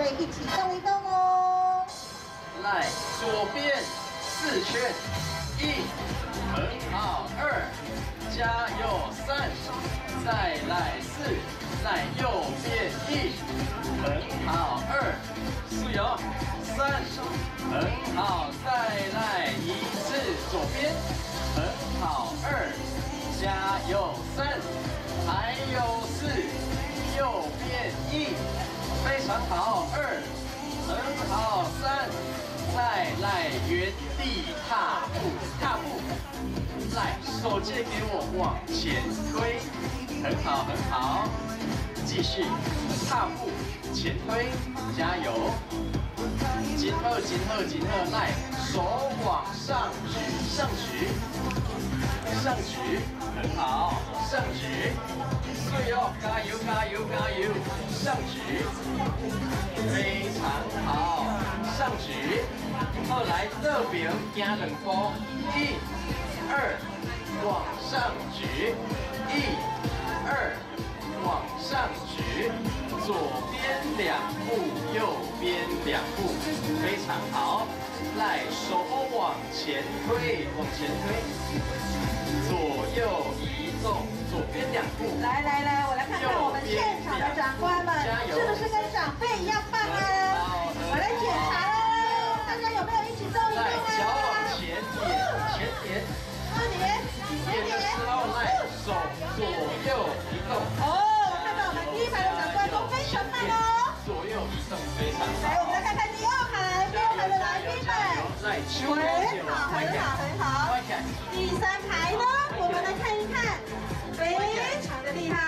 可以一起动一动哦。来，左边四圈，一，很好，二，加油，三，再来四，来右边一，很好，二，速游，三，很好，再来一次左边，很好，二，加油，三，还有四，右边一，非常好，二，很好，三，再来原地踏步，踏步，来手借给我往前推，很好很好，继续踏步前推，加油，紧二紧二紧二，来手往上举上举，上举很好，上举，对哦，加油加油加油，上举，非常好，上举，后来这边加两步，一、二，往上举，一、二，往上举，左边两步，右边两步，非常好，来手往前推，往前推，左右移动，左边两步，来来来，我来看看我们现场的长官们是不是跟长辈一样棒啊？我来检查喽，大家有没有一起动一动啊脚往啊？前点，前点，二点，前点的点时。候来手左右移动，哦，看到我们第一排的长官都非常棒哦。左右移动非常好。来，我们来看看的来宾们。很，好，很好，很好。第三排呢，我们来看一看，非常的厉害。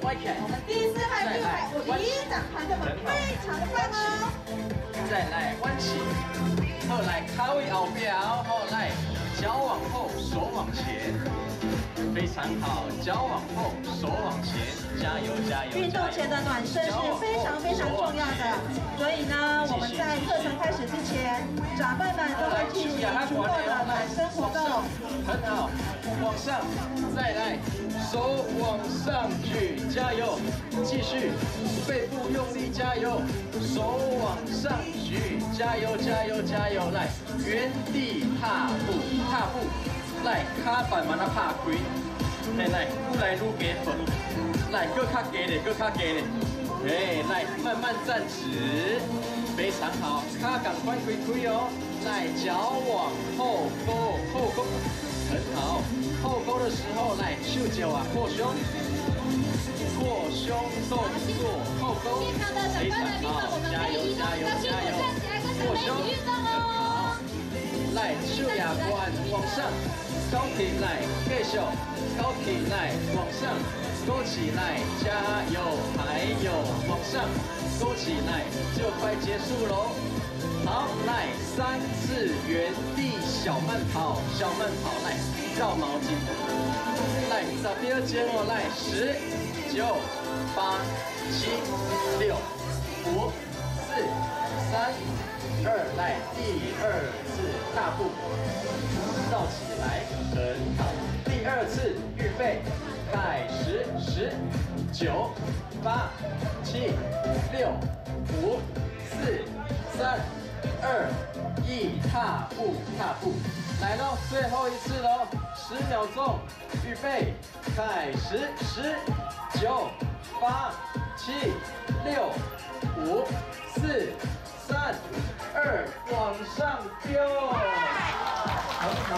我们第四排、第五排，我咦，长团队们非常的棒哦。再来弯起，后来靠位后表，后来脚往后，手往前，非常好，脚往后，手往前，加油加油！运动前的暖身是非常非常重要的，所以呢，我们在课程开始之前，长辈们都会进行足够的暖身活动。很好，往上，再来，手往上举，加油，继续，背部用力加油，手往上举，加油加油加油，来，原地踏步，踏步，来，卡板把它拍开，来来，愈来愈加分，来，搁较加咧，搁较加咧，哎，来，慢慢站直，非常好，卡赶快推推哦，来，脚往后勾，后勾。很好，后勾的时候来手脚啊，扩胸，扩胸动作，后勾，非常好，加油加油加油，扩胸，很好，来秀牙关往上，高挺来，继续，高挺来，往上，勾起来，加油，还有往上，勾起来，就快结束喽。好，来三次原地小慢跑，小慢跑，来绕毛巾，来找第二节哦，来十、九、八、七、六、五、四、三、二，来第二次大步跳起来，很好。第二次预备，开始，十、九、八、七、六、五、四、三。二一，踏步踏步，来喽，最后一次喽，十秒钟，预备，开始，十、九、八、七、六、五、四、三、二，往上丢，很好，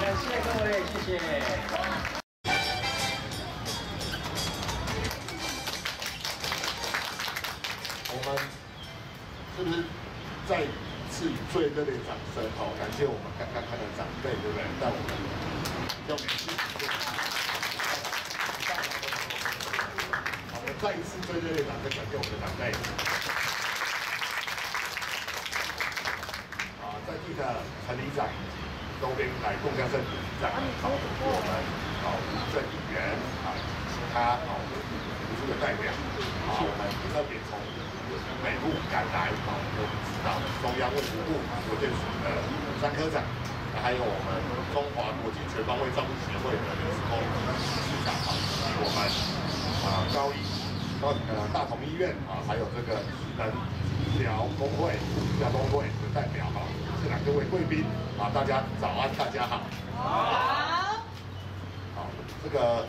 感谢各位，谢谢。我们是不是再次最热烈的掌声？好，感谢我们刚刚看的长辈，对不对？带我们用心。好，我们再一次最热烈的掌声，感谢我们的长辈。啊，在地的陈里长以及周边来共襄盛举里长，好，我们好郑议员啊，其他好读书的代表，好，我们特别从北部赶来，好，我们知道中央卫福部国健署的张科长，还有我们中华国际全方位照顾协会的刘世峰市长，好，以及我们啊高一呃大同医院啊，还有这个人医疗工会、医疗工会的代表哈，现场各位贵宾啊，大家早安，大家好。好。好，这个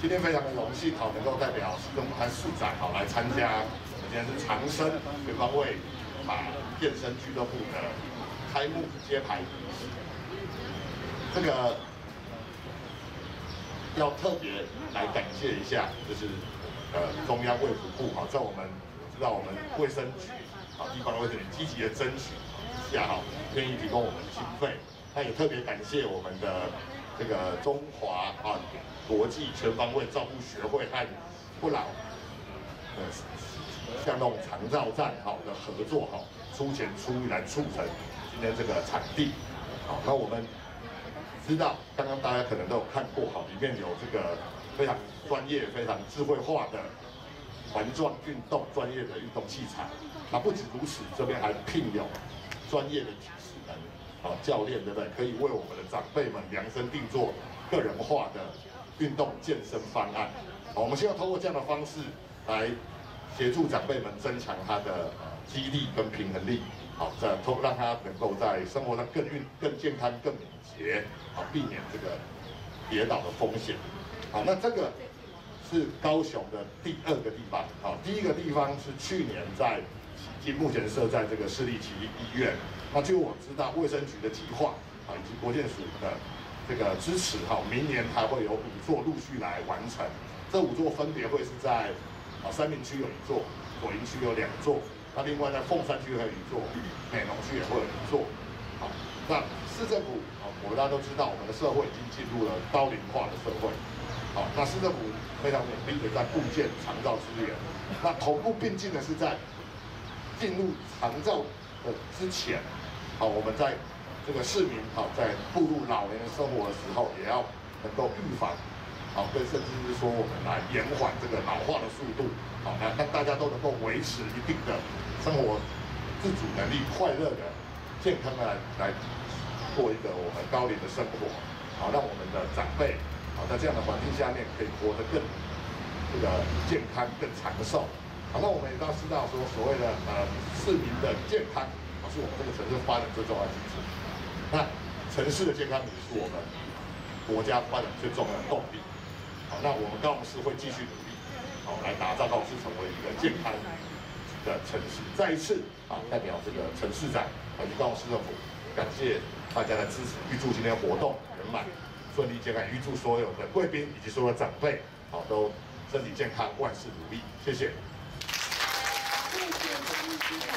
今天非常的荣幸好，能够代表市政府和市长好来参加，我今天是长生全方位啊健身俱乐部的开幕揭牌仪式。这个。要特别来感谢一下，就是呃中央卫福部哈，在我们知道我们卫生局啊地方卫生局积极的争取下哈，愿意提供我们经费，那也特别感谢我们的这个中华啊国际全方位照顾学会和不老呃像那种长照站好的合作哈，出钱出力来促成今天这个场地，好，那我们。知道，刚刚大家可能都有看过，哈，里面有这个非常专业、非常智慧化的环状运动专业的运动器材。那不止如此，这边还聘有专业的体适能啊教练，对不对？可以为我们的长辈们量身定做个人化的运动健身方案。好，我们希望通过这样的方式来协助长辈们增强他的肌力跟平衡力。好，在通让他能够在生活上更运、更健康、更敏捷，好避免这个跌倒的风险。好，那这个是高雄的第二个地方。好，第一个地方是去年在今目前设在这个市立奇医院。那据我知道，卫生局的计划啊，以及国建署的这个支持，哈，明年还会有五座陆续来完成。这五座分别会是在啊三明区有一座，左营区有两座。那另外在凤山区还有一座，美浓区也会有一座。好，那市政府啊，我们大家都知道，我们的社会已经进入了高龄化的社会。好，那市政府非常努力的在构建长照资源。那同步并进的是在进入长照的之前，好，我们在这个市民好在步入老年生活的时候，也要能够预防。好，跟甚至是说我们来延缓这个老化的速度，好，那让大家都能够维持一定的生活自主能力，快乐的、健康的来过一个我们高龄的生活，好，让我们的长辈好在这样的环境下面可以活得更这个健康、更长寿。好，那我们也要知道说，所谓的呃市民的健康，是我们这个城市发展最重要的基础。那城市的健康也是我们国家发展最重要的动力。好，那我们高雄市会继续努力，好来打造高雄市成为一个健康的城市。再一次啊，代表这个陈市长以及高雄市政府，感谢大家的支持，预祝今天活动圆满、顺利、健康，预祝所有的贵宾以及所有的长辈，好都身体健康，万事如意。谢谢。谢谢张局长。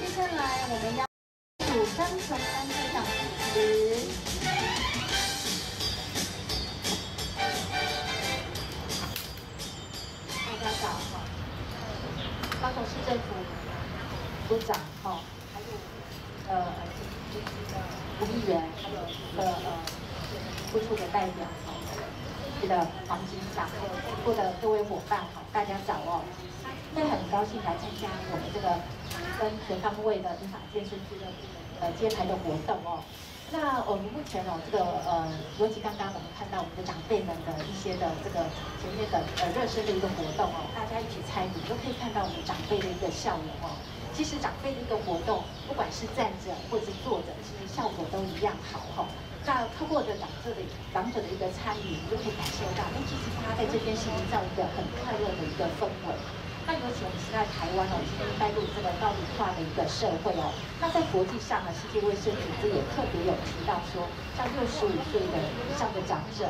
接下来我们要主张成三队的黄金长，还有全部的各位伙伴哈，大家早哦。今天很高兴来参加我们这个跟全方位的英法健身俱乐部的呃揭牌的活动哦。那我们目前哦，这个呃，尤其刚刚我们看到我们的长辈们的一些的这个前面的呃热身的一个活动哦，大家一起参与，都可以看到我们长辈的一个笑容哦。其实长辈的一个活动，不管是站着或者是坐着，其实效果都一样好哈。那透过着长者的长者的一个参与，你就可以感受到，那其实他在这边是营造一个很快乐的一个氛围。那尤其我们是在台湾哦，今天带入这个高龄化的一个社会哦。那在国际上呢，世界卫生组织也特别有提到说，像六十五岁的以上的长者，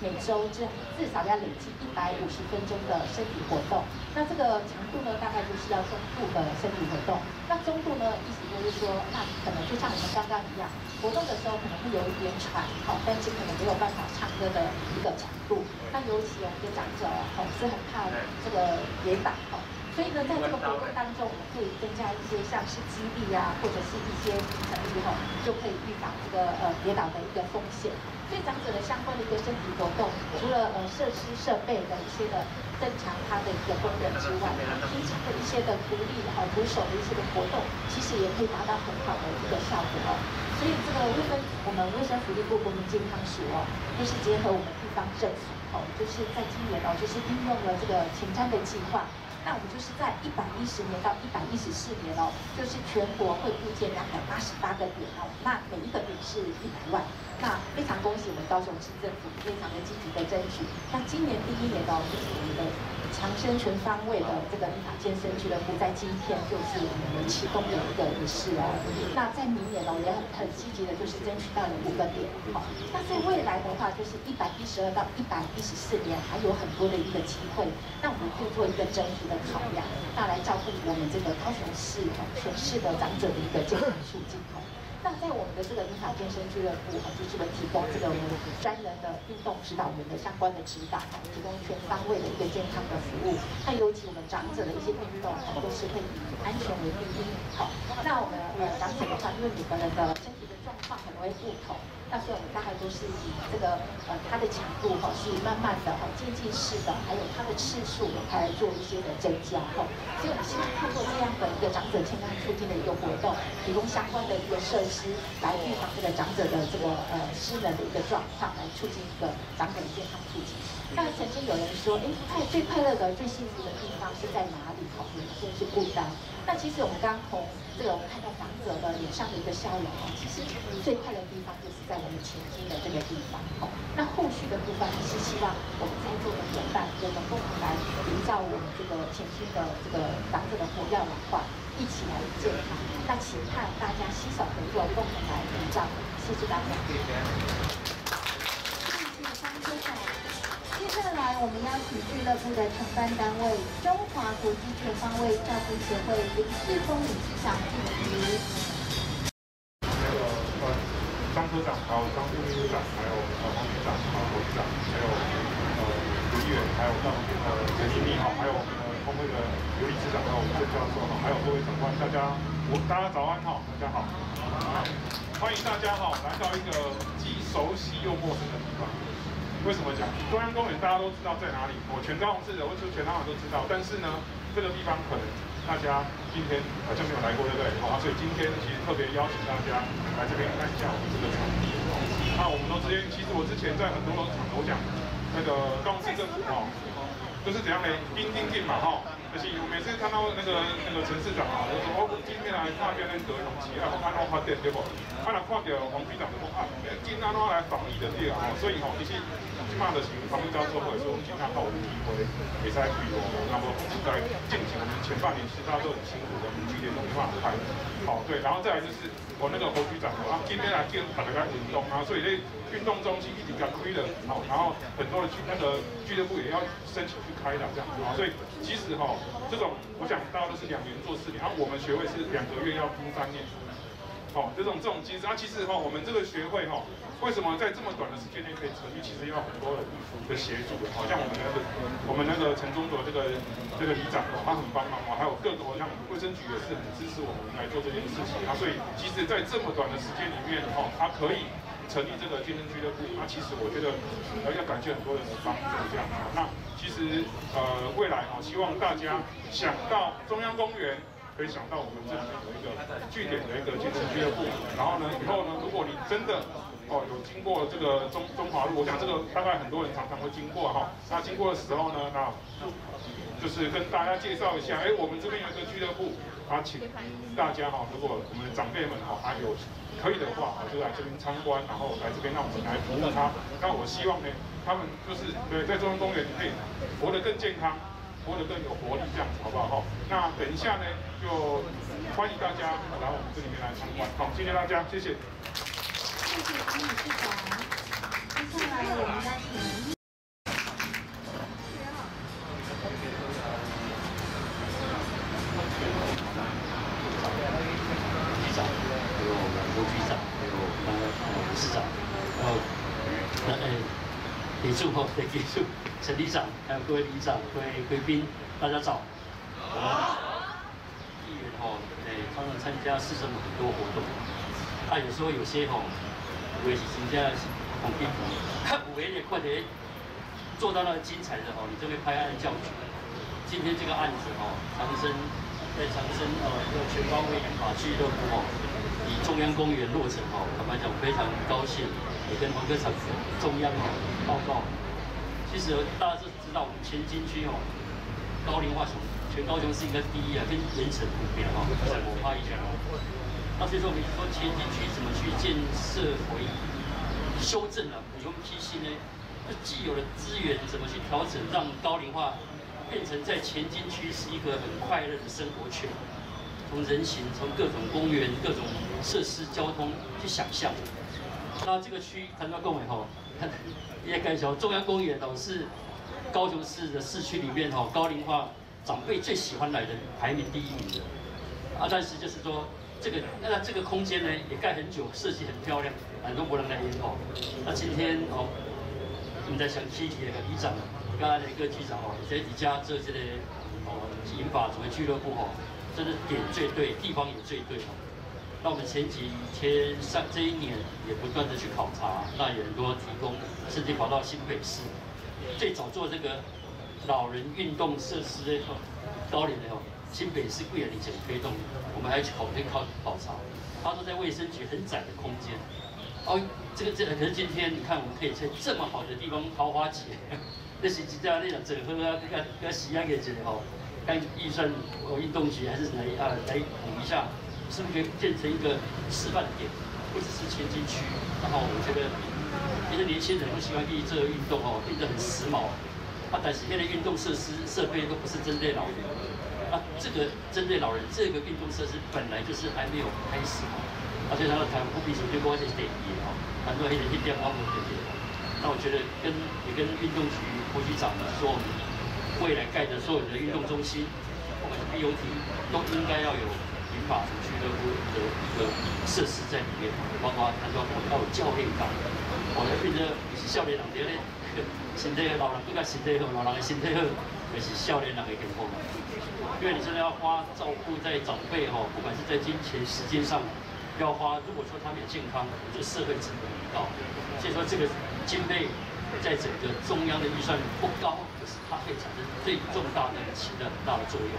每周至至少要累积一百五十分钟的身体活动。那这个强度呢，大概就是要中度的身体活动。那中度呢，意思就是说，那可能就像我们刚刚一样，活动的时候可能会有一点喘，好，但是可能没有办法唱歌的一个强度。那尤其我们的长者哦，是很怕这个跌倒。所以呢，在这个活动当中，我们可以增加一些像是激励啊，或者是一些成绩哈，就可以预防这个呃跌倒的一个风险。所以长者的相关的一个身体活动，除了呃设施设备的一些的增强它的一个功能之外，平常的一些的独立哈徒手的一些的活动，其实也可以达到很好的一个效果。所所以这个卫生，我们卫生福利部国民健康署哦，就是结合我们地方政府哦，就是在今年哦，就是应用了这个前瞻的计划。那我们就是在一百一十年到一百一十四年哦，就是全国会部建两百八十八个点哦，那每一个点是一百万，那非常恭喜我们高雄市政府非常的积极的争取。那今年第一年哦，就是我们的强身全方位的这个立法健身俱乐部，在今天就是我们启动的一个仪式哦。那在明年哦，也很很积极的，就是争取到了五个点哦。那在未来的话，就是一百一十二到一百一十四年，还有很多的一个机会，那我们就做一个整体。的考量，那来照顾我们这个高雄市哦全市的长者的一个健康。们的这个英法健身俱乐部啊，就是会提供这个我们专人的运动指导员的相关的指导，提供全方位的一个健康的服务。那尤其我们长者的一些运动，都是会以安全为第一。好，那我们呃长者的话，因为每个人的身体的状况可能会不同。那所以我们大概都是以这个呃它的强度哈是慢慢的哈渐进式的，还有它的次数还来做一些的增加哈。所以我们希望通过这样的一个长者健康促进的一个活动，提供相关的一个设施，来预防这个长者的这个呃失能的一个状况，来促进一个长者的健康促进。那曾经有人说，哎，快最快乐的、最幸福的地方是在哪里？哈，有些是孤单。那其实我们刚从这个我们看到长者的脸上的一个笑容哦，其实最快的地方就是在我们前厅的这个地方。哦，那后续的部分是希望我们在座的伙伴也能共同来营造我们这个前厅的这个长者的活跃文化，一起来健康。那期盼大家携手合作，共同来营造。谢谢大家。来，我们邀请俱乐部的承办单位——中华国际全方位照顾协会林世峰理事长致辞。那个呃，张科长，还有张副秘书长，还有呃黄局长，还有罗局长，还有呃刘议员，还有到呃陈经理好，还有我们的工会的刘理事长，还有我们郑教授好，还有各位长官，大家我大家早安好，大家好，欢迎大家好来到一个既熟悉又陌生的地方。为什么讲中央公园？大家都知道在哪里。我全高雄市的，或者全高雄都知道。但是呢，这个地方可能大家今天好像没有来过，对不对？好，所以今天其实特别邀请大家来这边看一下我们这个场地。那我们都之前，其实我之前在很多场合讲，那个高雄市政府哈，就是怎样呢？钉钉钉嘛哈。就是我每次看到那个那个陈市长啊，我说我今天来看见那个龙旗啊，我看到发电对不？看到看到黄局长就讲啊，今天我来防疫的对啊，所以吼，其实起码的是防疫交错或者说我们经常靠我们机会，也在比如那么是在进行我们前半年其实大家都很辛苦的，我们剧烈没办法开。好对，然后再来就是我那个侯局长啊，今天来见大家运动啊，所以这运动中心一直较亏的，好，然后很多的俱那个俱乐部也要申请去开的这样子啊，所以其实哈。这种我想大家都是两年做四年，然后我们学会是两个月要读三年，好，这种这种机制啊，其实哈，我们这个学会哈，为什么在这么短的时间内可以成立？其实要很多人的协助，好像我们那个我们那个陈中卓这个这个里长哦，他很帮忙哦，还有各个好像卫生局也是很支持我们来做这件事情啊，所以其实在这么短的时间里面哈，他可以。成立这个健身俱乐部，那其实我觉得呃要感谢很多人的帮助这样。那其实呃未来哈，希望大家想到中央公园，可以想到我们这里有一个据点的一个健身俱乐部。然后呢，以后呢，如果你真的哦有经过这个中中华路，我想这个大概很多人常常会经过哈。那经过的时候呢，那就是跟大家介绍一下，哎，我们这边有一个俱乐部。啊，请大家哈，如果我们的长辈们哈还有可以的话，就来这边参观，然后来这边让我们来服务他。那我希望呢，他们就是对在中央公园可以活得更健康，活得更有活力，这样子好不好哈？那等一下呢，就欢迎大家来我们这里面来参观。好，谢谢大家，谢谢。谢谢张理事长。李柱哈，李柱，陈理长，还有各位理长、各位贵宾，大家早。好议员哈，诶，常常参加市政府很多活动，啊，有时候有些哈，有些人家很辛苦，五年也快点做到那精彩的哈，你就会拍案叫绝。今天这个案子哈，长生在长生呃，一个全方位法俱乐部哈，以中央公园落成哦，坦白讲非常高兴，也跟黄科长中央报告。其实大家是知道，我们前金区哦，高龄化熊。全高雄市应该第一啊，跟盐城不变哈，在我发一下。那所以说，我们说前进区怎么去建设、回修正啊，补充批新呢？那既有的资源怎么去调整，让高龄化变成在前进区是一个很快乐的生活圈？从人行，从各种公园、各种设施、交通去想象。那这个区谈到公园哈，也介绍中央公园哦，是高雄市的市区里面哈，高龄化。长辈最喜欢来的排名第一名的啊，但是就是说这个那这个空间呢也盖很久，设计很漂亮，很多国人来烟哦。那今天哦，我们在想七体的局长，刚才的一个局长哦，这几家这这个哦银发组的俱乐部哦，真的点最对，地方也最对哦。那我们前几天上这一年也不断的去考察，那有很多提供，甚至跑到新北市，最早做这个。老人运动设施的高龄的哦，新北市贵人以前推动，我们还去考去考考察，他说在卫生局很窄的空间，哦，这个这可是今天你看我们可以在这么好的地方桃花节，那是几家那种整合啊，跟跟洗牙给这里哦，看预算哦运动局还是来啊来补一下，是不是可以建成一个示范点，不只是前进区，然后我觉得，因为年轻人不喜欢去这个运动哦，变得很时髦。啊，但是现在运动设施设备都不是针对老人，啊，这个针对老人这个运动设施本来就是还没有开始，而且他的台湾不比说就跟我这点一样，很多黑人去电话不对对。那我觉得跟也跟运动局副局长说，未来盖的所有的运动中心，我们 BOT 都应该要有民法俱乐部的一个设施在里面，包括很多要有教练岗，我来变成是教练长对咧。身体好，老人更加身体好，老人的身体好，就是少年人的健康。因为你真的要花照顾在长辈哈，不管是在金钱、时间上，要花。如果说他们有健康，这社会成本很高。所以说这个经费在整个中央的预算不高，可是它可以产生最重大的、起的很大的作用。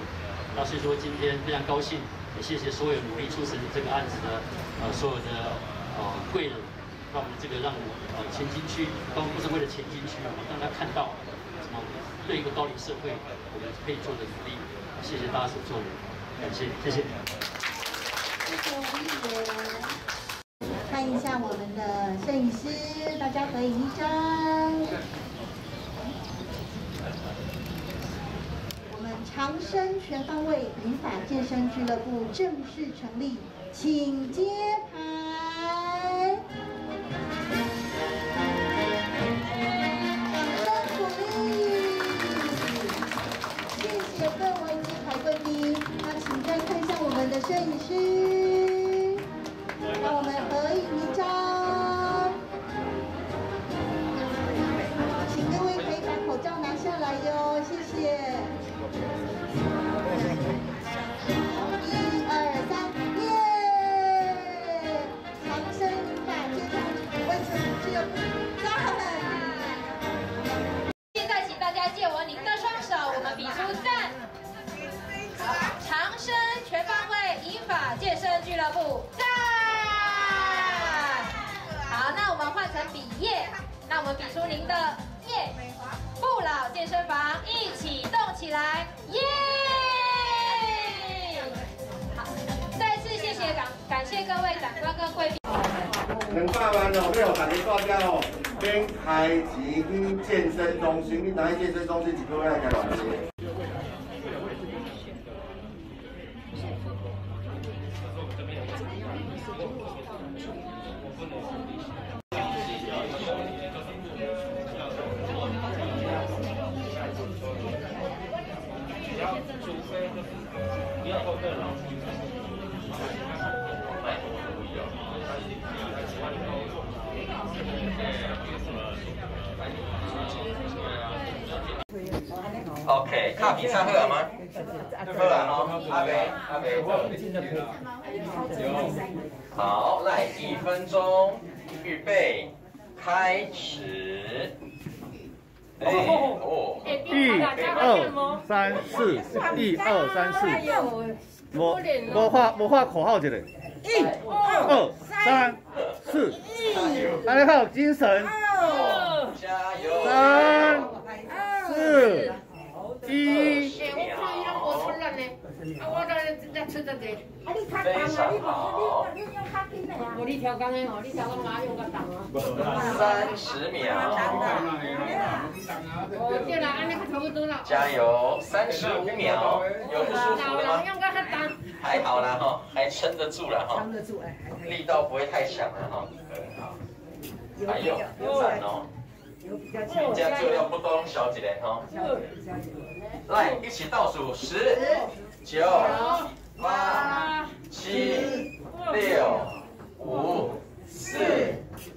那所以说今天非常高兴，也谢谢所有努力促成这个案子的呃所有的呃贵人。让我们这个让我呃前进区，当然不是为了前进区啊，让他看到什么对一个高龄社会我们可以做的努力。谢谢大家所做的，感谢，谢谢。谢谢吴议员。看一下我们的摄影师，大家合影一张。我们长生全方位语法健身俱乐部正式成立，请接牌。我们比出您的耶，不老健身房一起动起来，耶！好，再次谢谢感感谢各位长官跟贵宾。两百万哦，要大家大家哦，边开钱健身中心，你哪一健身中心一个月来开多少？OK，卡比赛喝了吗？喝了哈，阿北阿北好，来一分钟，预备，开始。哦，一二三四，一二三四。我我画我画口号一个，一、二、三、四，大家好，精神，加油！三、四、一。非常好。我你调工的吼，你调工哪用个档啊？三十秒，哦，对了，安尼差不多了。加油！三十五秒，有不舒服的吗？用个较重。还好啦哈，还撑得住了哈。撑得住哎，力道不会太强了哈。很好。还有，赞哦。人家就要不多小几嘞哈。来，一起倒数十、九、八、七、六、五、四、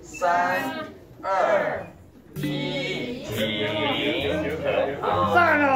三、二、一，停。好。赞哦！